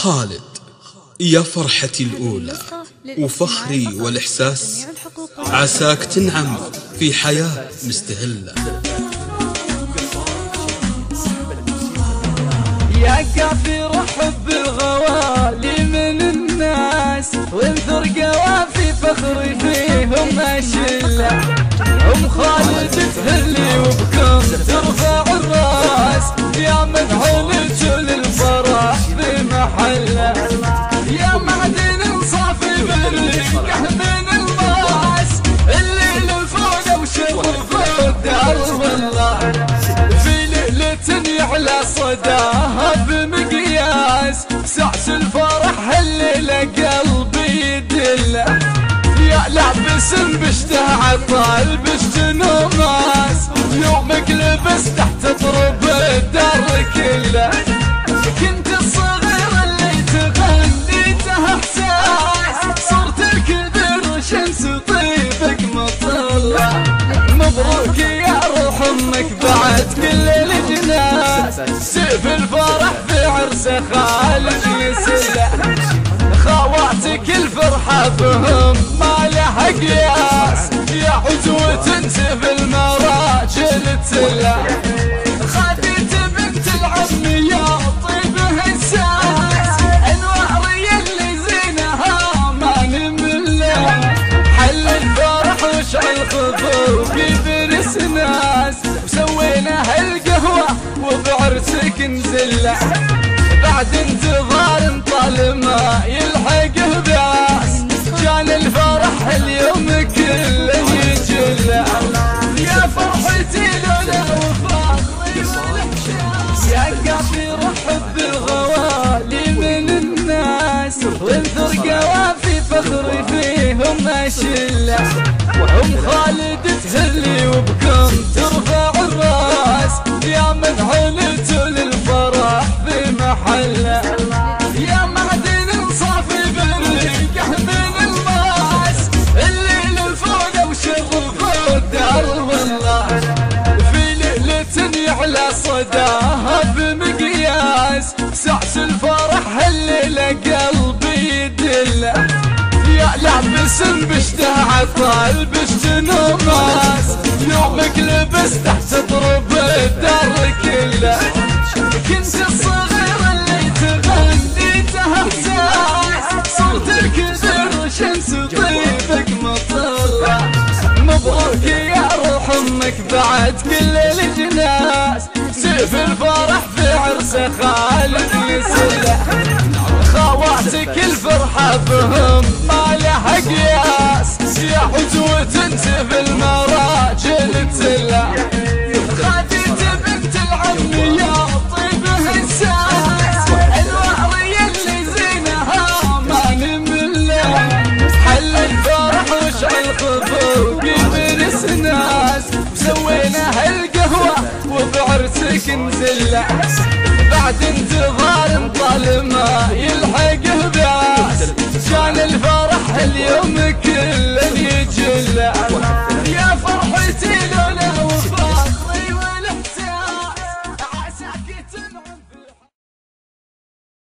خالد يا فرحتي الأولى وفخري والإحساس. عساك تنعم في حياة مستهلة. يا كافر حب الغوالي من الناس وانثر قوافي فخري فيهم أشلة. هم خالد تهلي وبكم ترفع الراس. يا مدحولك ليلة يعلى صداها بمقياس. سعس الفرح الليلة قلبي يدله يا لابس بشته عطال بشت نوماس يومك لبس تحت طرب الدار. أمك بعد كل الجناس سيف الفرح في عرس خالد يسله خواتك الفرحة بهم ما لها قياس يا عزوة سيف المراجل تلا خديت بنت يا طيب هساس انواري اللي زينها ما نملة. حل الفرح برس ناس. وسوينا هالقهوة وبعرسك نزله بعد انتظار طال ما يلحق باس كان الفرح اليوم كله يجلة. يا فرحتي لولا وفاخري يا قافي حب الغوالي من الناس. وانثر قوافي فخري فيهم أشلة. وهم خالد تهلي وبكم محله يا معدن صافي بالريقه من الماس اللي للفوق وشرف الدار والله. في ليلة يعلى صداها بمقياس. سعس الفرح الليلة قلبي يدله يا لابس بشته عطال بشت نوماس يومك لبس تحت طرب الدار كله أمك بعد كل الجناس. سيف الفرح في عرس خالد يسله خواتك الفرحة بهم ما لها قياس يا عزوة سيف المراجل تلا خديت يا طيب اللي زينها ما نملة. حل الفرح برس ناس. وبعرسك نزله بعد انتظار طال